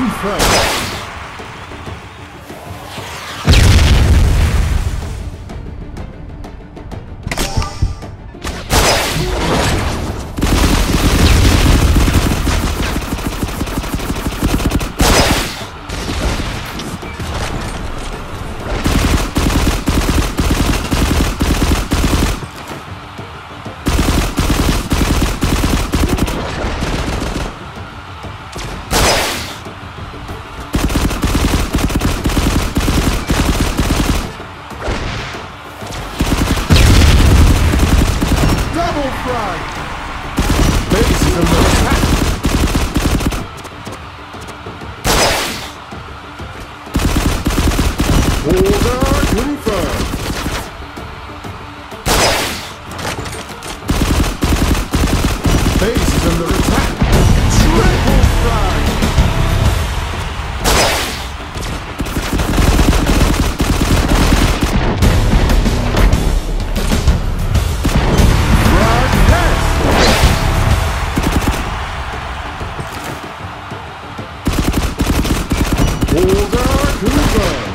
Confirmed. run. Base is under attack. Order confirmed. Super!